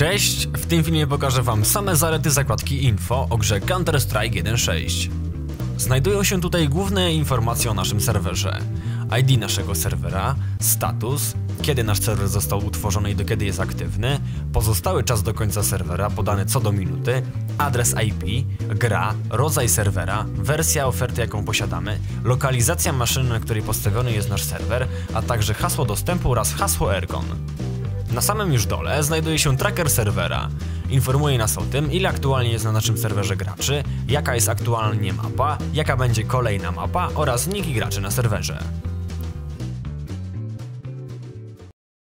Cześć, w tym filmie pokażę wam same zalety zakładki info o grze Counter-Strike 1.6. Znajdują się tutaj główne informacje o naszym serwerze. ID naszego serwera, status, kiedy nasz serwer został utworzony i do kiedy jest aktywny, pozostały czas do końca serwera podany co do minuty, adres IP, gra, rodzaj serwera, wersja oferty jaką posiadamy, lokalizacja maszyny na której postawiony jest nasz serwer, a także hasło dostępu oraz hasło ERCON. Na samym już dole znajduje się tracker serwera. Informuje nas o tym, ile aktualnie jest na naszym serwerze graczy, jaka jest aktualnie mapa, jaka będzie kolejna mapa oraz niki graczy na serwerze.